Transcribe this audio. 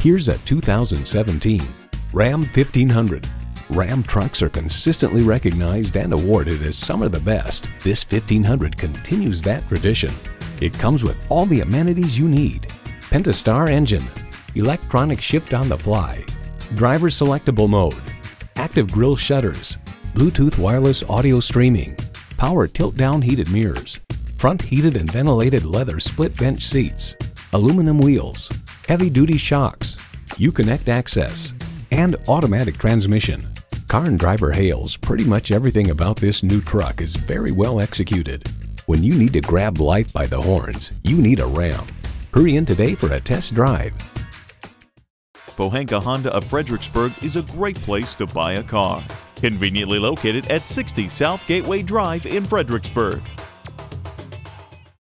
Here's a 2017 Ram 1500. Ram trucks are consistently recognized and awarded as some of the best. This 1500 continues that tradition. It comes with all the amenities you need. Pentastar engine, electronic shift on the fly, driver selectable mode, active grille shutters, Bluetooth wireless audio streaming, power tilt-down heated mirrors, front heated and ventilated leather split bench seats, aluminum wheels, heavy-duty shocks, Uconnect access, and automatic transmission. Car and Driver hails pretty much everything about this new truck is very well executed. When you need to grab life by the horns, you need a Ram. Hurry in today for a test drive. Pohanka Honda of Fredericksburg is a great place to buy a car. Conveniently located at 60 South Gateway Drive in Fredericksburg.